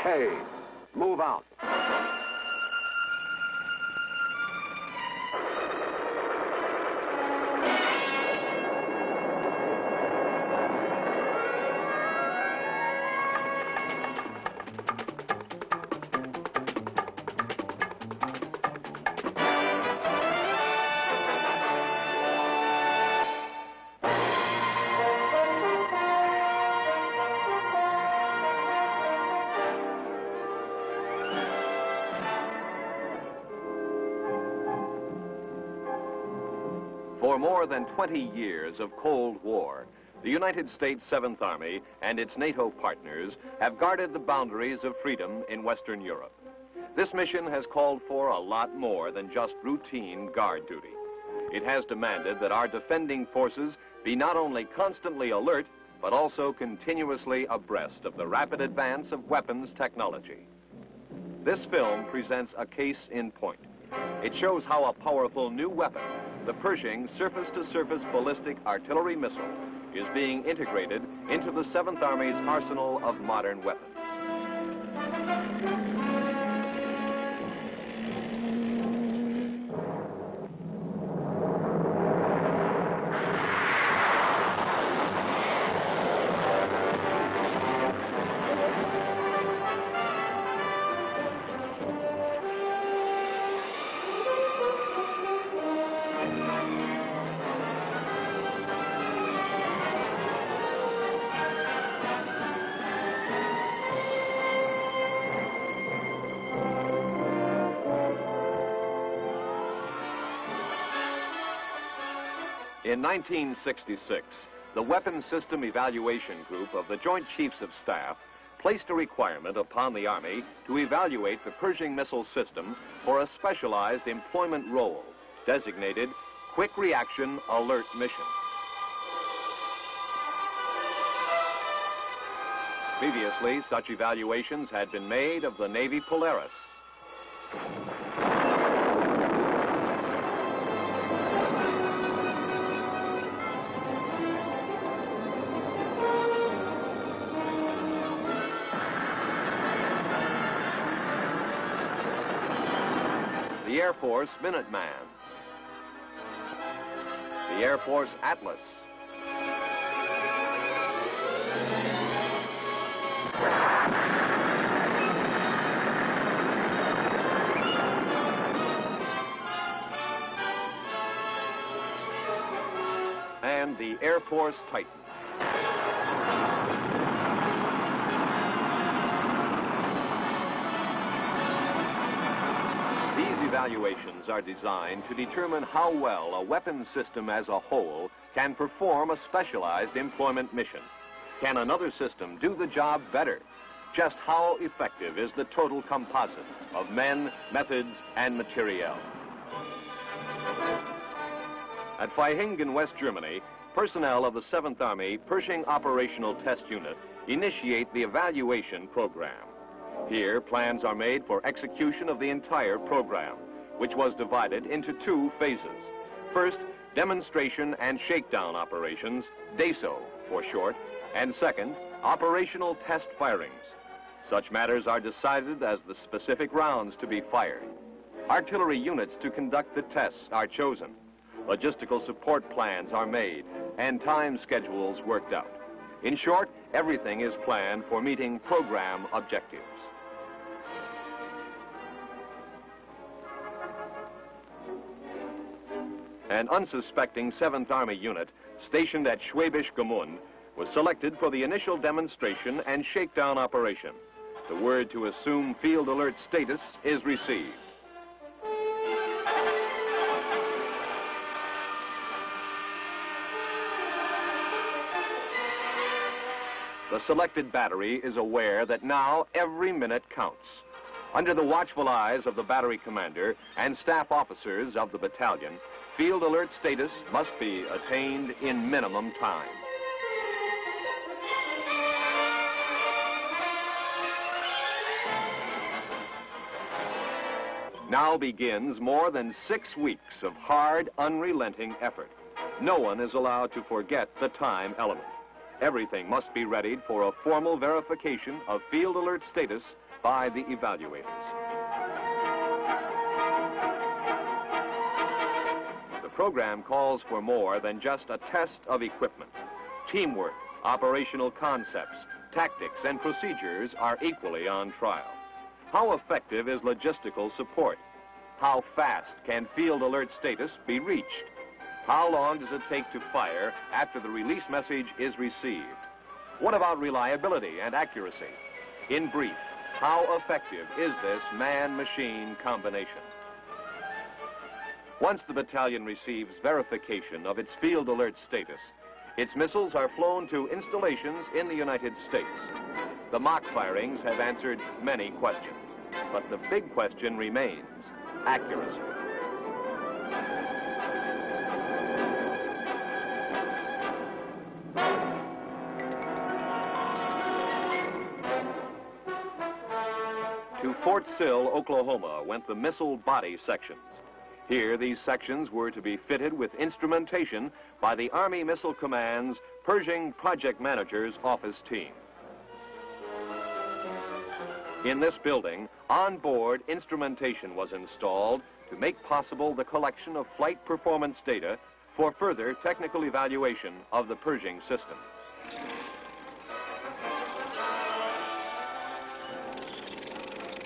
Okay, move out. 20 years of Cold War, the United States Seventh Army and its NATO partners have guarded the boundaries of freedom in Western Europe. This mission has called for a lot more than just routine guard duty. It has demanded that our defending forces be not only constantly alert, but also continuously abreast of the rapid advance of weapons technology. This film presents a case in point. It shows how a powerful new weapon, the Pershing surface-to-surface ballistic artillery missile, is being integrated into the 7th Army's arsenal of modern weapons. In 1966, the Weapons System Evaluation Group of the Joint Chiefs of Staff placed a requirement upon the Army to evaluate the Pershing missile system for a specialized employment role designated Quick Reaction Alert Mission. Previously, such evaluations had been made of the Navy Polaris. Air Force Minuteman, the Air Force Atlas, and the Air Force Titan. Evaluations are designed to determine how well a weapon system as a whole can perform a specialized employment mission. Can another system do the job better? Just how effective is the total composite of men, methods, and materiel? At Vaihingen, West Germany, personnel of the 7th Army Pershing Operational Test Unit initiate the evaluation program. Here, plans are made for execution of the entire program, which was divided into two phases. First, demonstration and shakedown operations, DESO for short, and second, operational test firings. Such matters are decided as the specific rounds to be fired. Artillery units to conduct the tests are chosen. Logistical support plans are made and time schedules worked out. In short, everything is planned for meeting program objectives. An unsuspecting 7th Army unit stationed at Schwäbisch Gmünd was selected for the initial demonstration and shakedown operation. The word to assume field alert status is received. The selected battery is aware that now every minute counts. Under the watchful eyes of the battery commander and staff officers of the battalion, field alert status must be attained in minimum time. Now begins more than six weeks of hard, unrelenting effort. No one is allowed to forget the time element. everything must be readied for a formal verification of field alert status by the evaluators. Program calls for more than just a test of equipment. Teamwork, operational concepts, tactics, and procedures are equally on trial. How effective is logistical support? How fast can field alert status be reached? How long does it take to fire after the release message is received? What about reliability and accuracy? In brief, how effective is this man-machine combination? Once the battalion receives verification of its field alert status, its missiles are flown to installations in the United States. The mock firings have answered many questions, but the big question remains, accuracy. To Fort Sill, Oklahoma went the missile body sections. Here, these sections were to be fitted with instrumentation by the Army Missile Command's Pershing Project Manager's office team. In this building, on board, instrumentation was installed to make possible the collection of flight performance data for further technical evaluation of the Pershing system.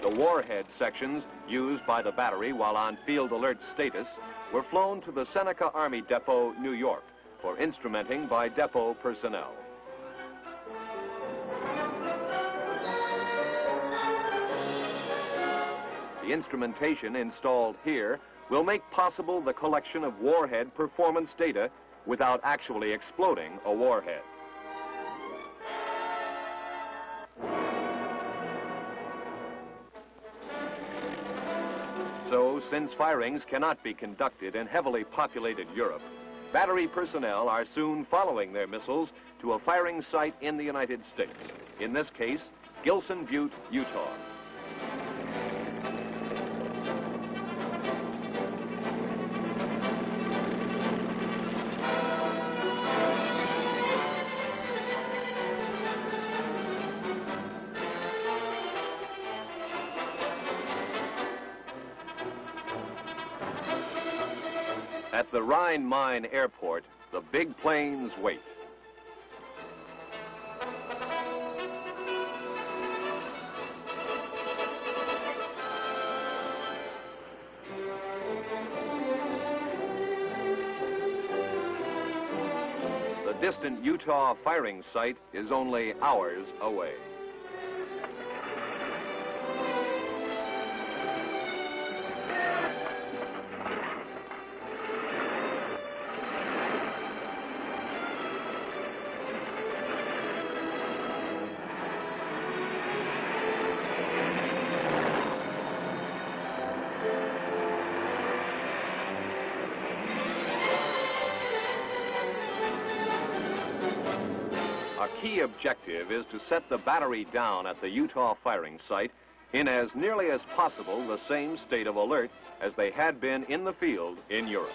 The warhead sections used by the battery while on field alert status were flown to the Seneca Army Depot, New York, for instrumenting by depot personnel. The instrumentation installed here will make possible the collection of warhead performance data without actually exploding a warhead. So, since firings cannot be conducted in heavily populated Europe, battery personnel are soon following their missiles to a firing site in the United States. In this case, Gilson Butte, Utah. Rhein-Main Airport, the big planes wait. The distant Utah firing site is only hours away. Objective is to set the battery down at the Utah firing site in as nearly as possible the same state of alert as they had been in the field in Europe.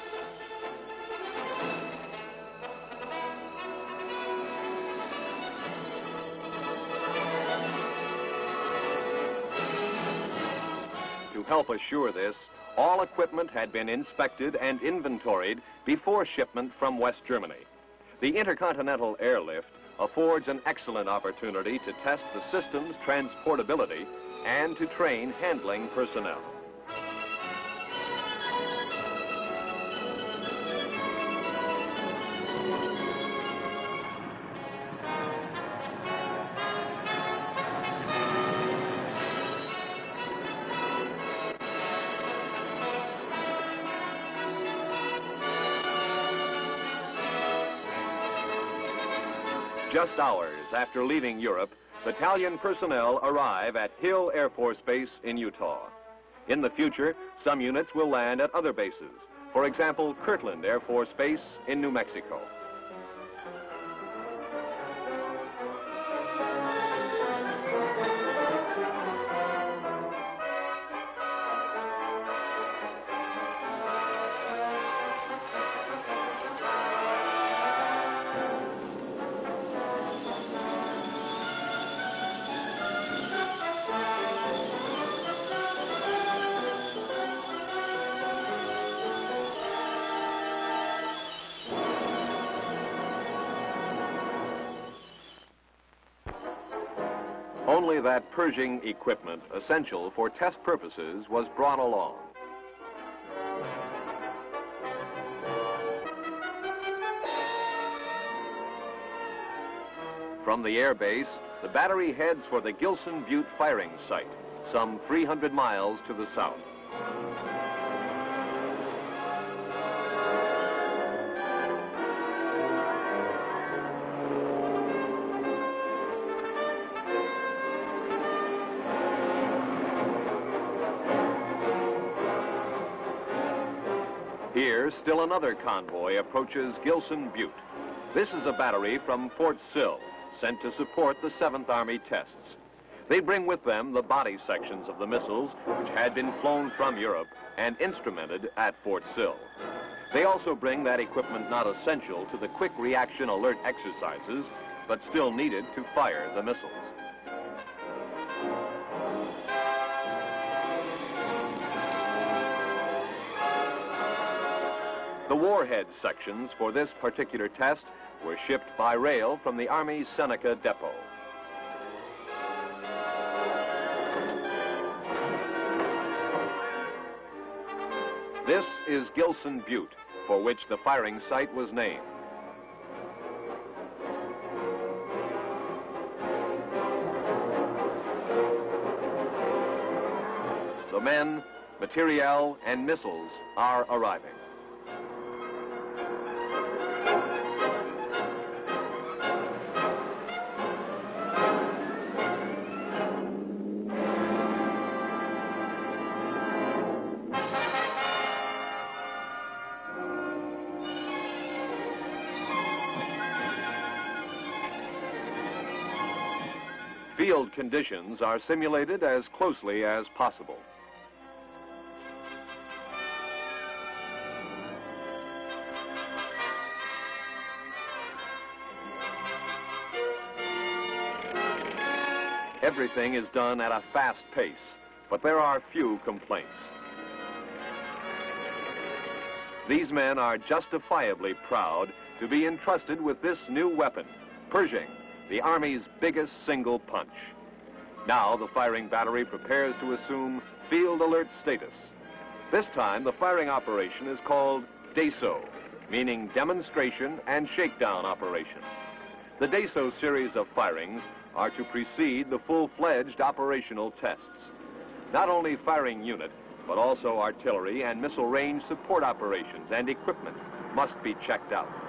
To help assure this, all equipment had been inspected and inventoried before shipment from West Germany. The intercontinental airlift affords an excellent opportunity to test the system's transportability and to train handling personnel. Hours after leaving Europe, battalion personnel arrive at Hill Air Force Base in Utah. In the future, some units will land at other bases. For example, Kirtland Air Force Base in New Mexico. Pershing equipment essential for test purposes was brought along. From the air base, the battery heads for the Gilson Butte firing site, some 300 miles to the south. Still another convoy approaches Gilson Butte. This is a battery from Fort Sill, sent to support the 7th Army tests. They bring with them the body sections of the missiles, which had been flown from Europe and instrumented at Fort Sill. They also bring that equipment not essential to the quick reaction alert exercises, but still needed to fire the missiles. The warhead sections for this particular test were shipped by rail from the Army's Seneca Depot. This is Gilson Butte, for which the firing site was named. The men, materiel, and missiles are arriving. Conditions are simulated as closely as possible. Everything is done at a fast pace, but there are few complaints. These men are justifiably proud to be entrusted with this new weapon, Pershing, the Army's biggest single punch. Now the firing battery prepares to assume field alert status. This time the firing operation is called DESO, meaning demonstration and shakedown operation. The DESO series of firings are to precede the full-fledged operational tests. Not only firing unit, but also artillery and missile range support operations and equipment must be checked out.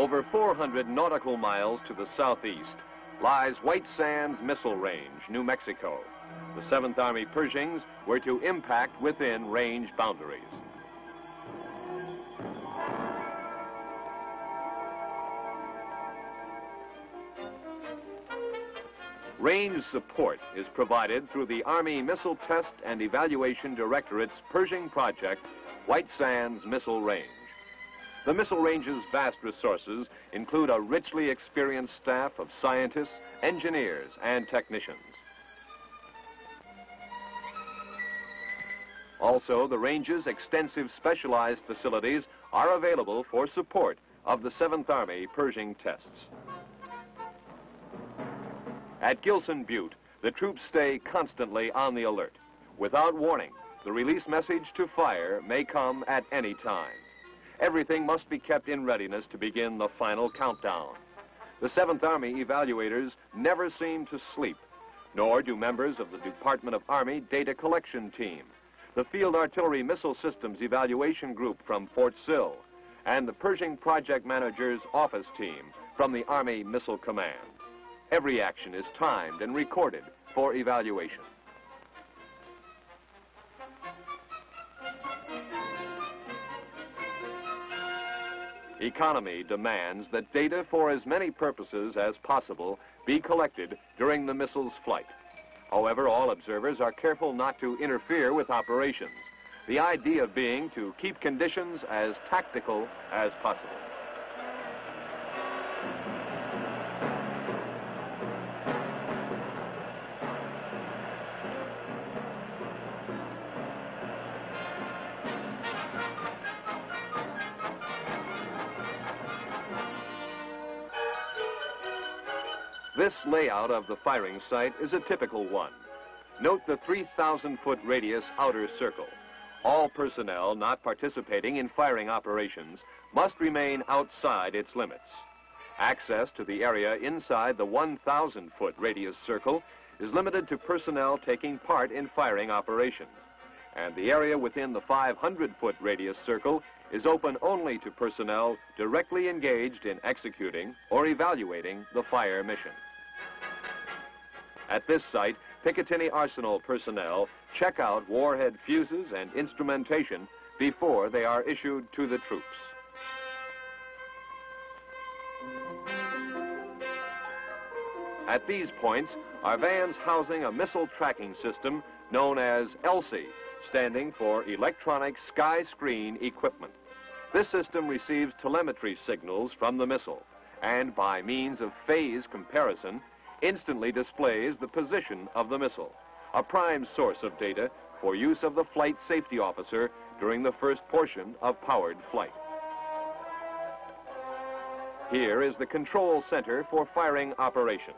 Over 400 nautical miles to the southeast lies White Sands Missile Range, New Mexico. The 7th Army Pershings were to impact within range boundaries. Range support is provided through the Army Missile Test and Evaluation Directorate's Pershing project, White Sands Missile Range. The missile range's vast resources include a richly experienced staff of scientists, engineers, and technicians. Also, the range's extensive specialized facilities are available for support of the 7th Army Pershing tests. At Gilson Butte, the troops stay constantly on the alert. Without warning, the release message to fire may come at any time. Everything must be kept in readiness to begin the final countdown. The 7th Army evaluators never seem to sleep, nor do members of the Department of Army Data Collection Team, the Field Artillery Missile Systems Evaluation Group from Fort Sill, and the Pershing Project Manager's Office Team from the Army Missile Command. Every action is timed and recorded for evaluation. Economy demands that data for as many purposes as possible be collected during the missile's flight. However, all observers are careful not to interfere with operations. The idea being to keep conditions as tactical as possible. Layout of the firing site is a typical one. Note the 3,000-foot radius outer circle. All personnel not participating in firing operations must remain outside its limits. Access to the area inside the 1,000-foot radius circle is limited to personnel taking part in firing operations. And the area within the 500-foot radius circle is open only to personnel directly engaged in executing or evaluating the fire mission. At this site, Picatinny Arsenal personnel check out warhead fuses and instrumentation before they are issued to the troops. At these points are vans housing a missile tracking system known as ELSSE, standing for Electronic Sky Screen Equipment. This system receives telemetry signals from the missile and by means of phase comparison instantly displays the position of the missile, a prime source of data for use of the flight safety officer during the first portion of powered flight. Here is the control center for firing operations.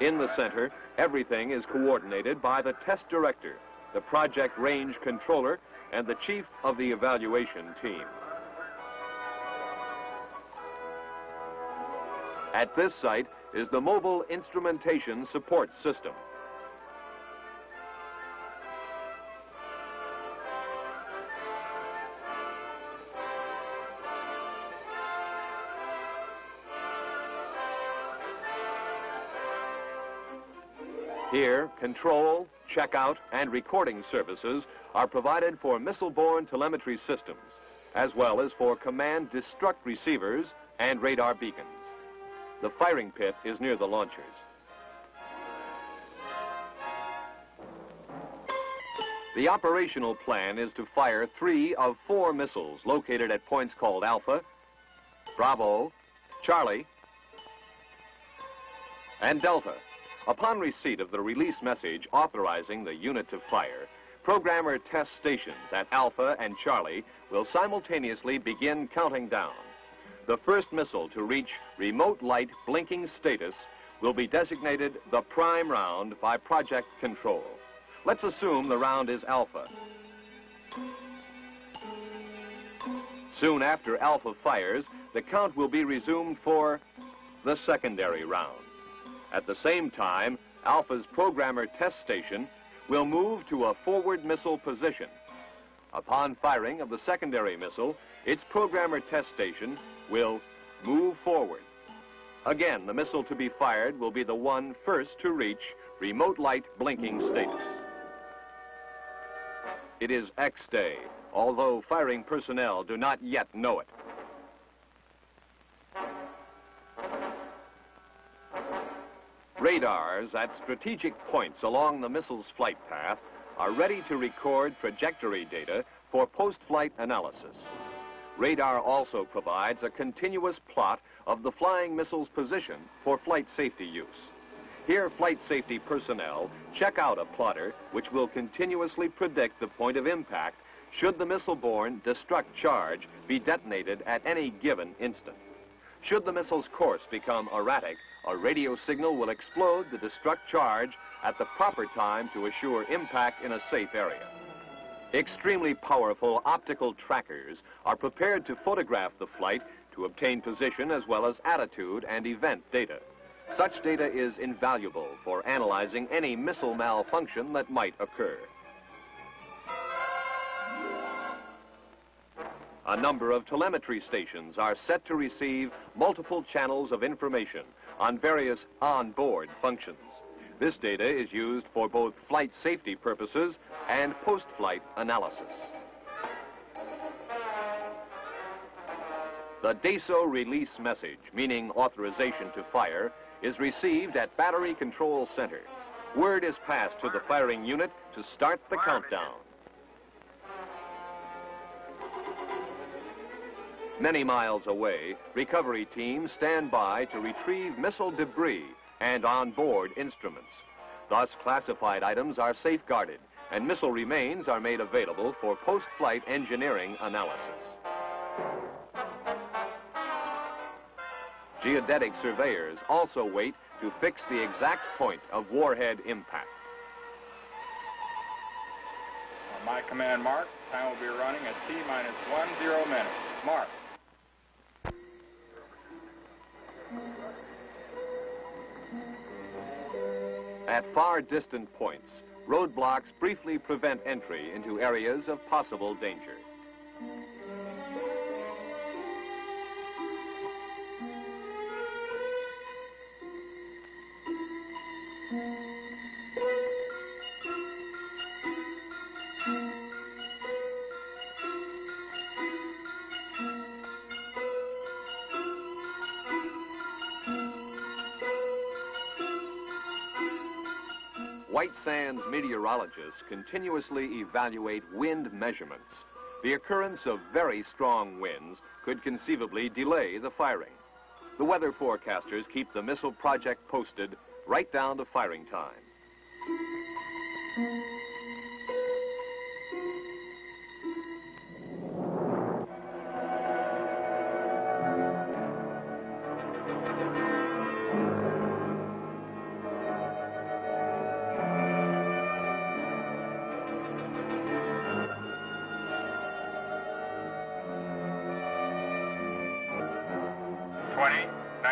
In the center, everything is coordinated by the test director, the project range controller, and the chief of the evaluation team. At this site is the Mobile Instrumentation Support System. Here, control, checkout, and recording services are provided for missile-borne telemetry systems, as well as for command destruct receivers and radar beacons. The firing pit is near the launchers. The operational plan is to fire three of four missiles located at points called Alpha, Bravo, Charlie, and Delta. Upon receipt of the release message authorizing the unit to fire, programmer test stations at Alpha and Charlie will simultaneously begin counting down. The first missile to reach remote light blinking status will be designated the prime round by project control. Let's assume the round is Alpha. Soon after Alpha fires, the count will be resumed for the secondary round. At the same time, Alpha's programmer test station will move to a forward missile position. Upon firing of the secondary missile, its programmer test station will move forward. Again, the missile to be fired will be the one first to reach remote light blinking status. It is X day, although firing personnel do not yet know it. Radars at strategic points along the missile's flight path are ready to record trajectory data for post-flight analysis. Radar also provides a continuous plot of the flying missile's position for flight safety use. Here, flight safety personnel check out a plotter which will continuously predict the point of impact should the missile-borne destruct charge be detonated at any given instant. Should the missile's course become erratic, a radio signal will explode the destruct charge at the proper time to assure impact in a safe area. Extremely powerful optical trackers are prepared to photograph the flight to obtain position as well as attitude and event data. Such data is invaluable for analyzing any missile malfunction that might occur. A number of telemetry stations are set to receive multiple channels of information on various on-board functions. This data is used for both flight safety purposes and post-flight analysis. The DESO release message, meaning authorization to fire, is received at Battery Control Center. Word is passed to the firing unit to start the countdown. Many miles away, recovery teams stand by to retrieve missile debris and onboard instruments. Thus, classified items are safeguarded and missile remains are made available for post-flight engineering analysis. Geodetic surveyors also wait to fix the exact point of warhead impact. On my command mark, time will be running at T minus one zero minutes. Mark. At far distant points, roadblocks briefly prevent entry into areas of possible danger. White Sands meteorologists continuously evaluate wind measurements. The occurrence of very strong winds could conceivably delay the firing. The weather forecasters keep the missile project posted right down to firing time.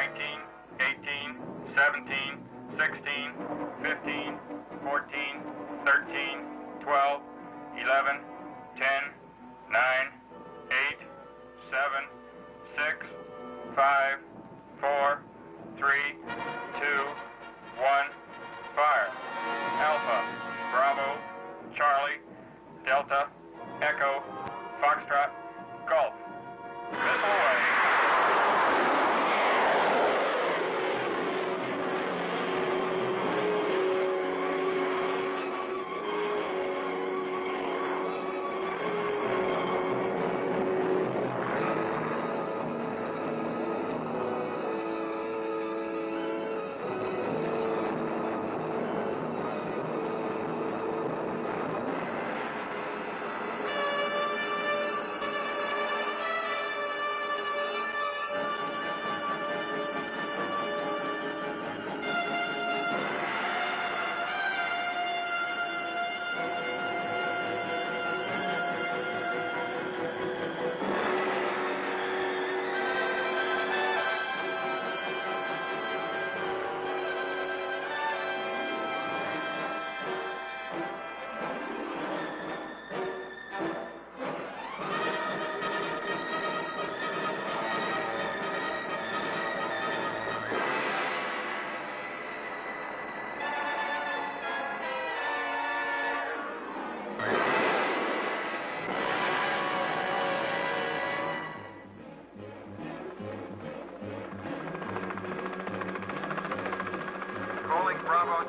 19, 18, 17, 16, 15, 14, 13, 12, 11, 10, 9, 8, 7, 6, 5, 4, 3, 2, 1, fire. Alpha, Bravo, Charlie, Delta, Echo, Foxtrot, Golf. Missile.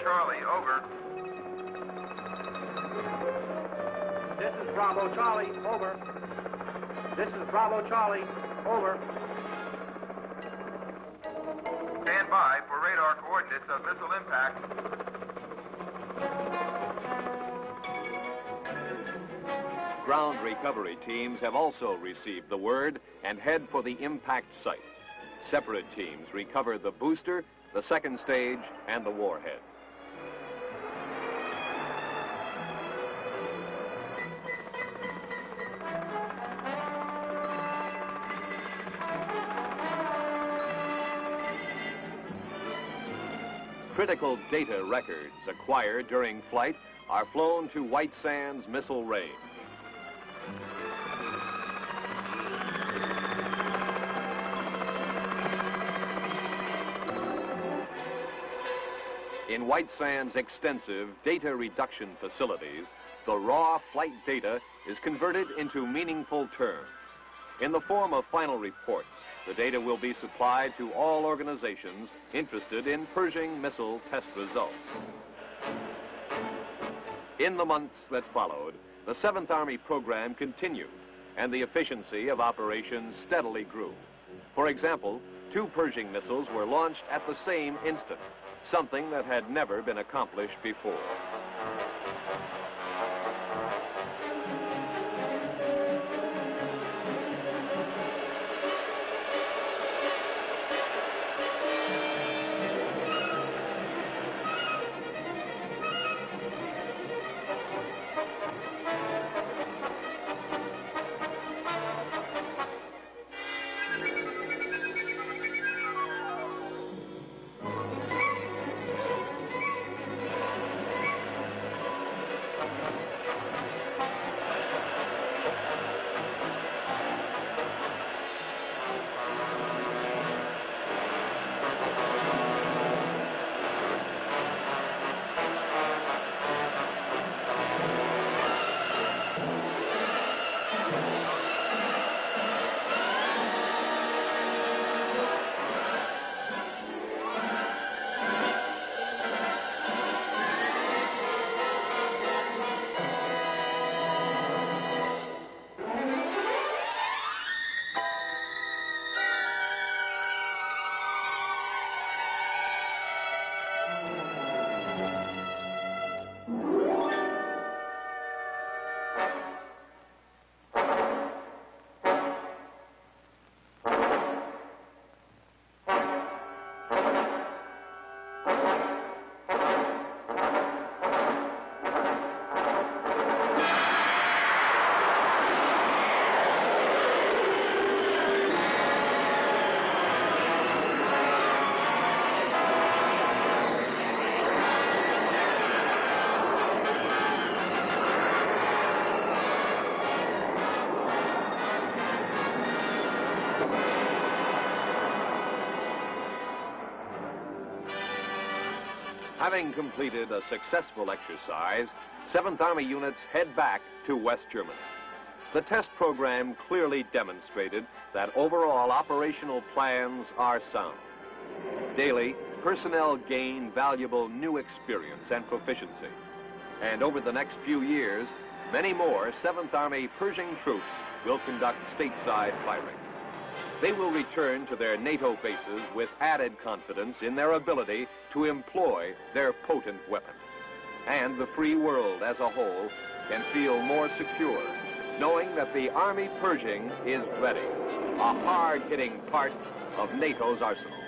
Charlie, over. This is Bravo Charlie. Over. This is Bravo Charlie. Over. Stand by for radar coordinates of missile impact. Ground recovery teams have also received the word and head for the impact site. Separate teams recover the booster, the second stage, and the warhead. Critical data records acquired during flight are flown to White Sands Missile Range. In White Sands' extensive data reduction facilities, the raw flight data is converted into meaningful terms. In the form of final reports, the data will be supplied to all organizations interested in Pershing missile test results. In the months that followed, the 7th Army program continued, and the efficiency of operations steadily grew. For example, two Pershing missiles were launched at the same instant, something that had never been accomplished before. Having completed a successful exercise, 7th Army units head back to West Germany. The test program clearly demonstrated that overall operational plans are sound. Daily, personnel gain valuable new experience and proficiency. And over the next few years, many more 7th Army Pershing troops will conduct stateside firings. They will return to their NATO bases with added confidence in their ability to employ their potent weapon. And the free world as a whole can feel more secure knowing that the Army Pershing is ready, a hard-hitting part of NATO's arsenal.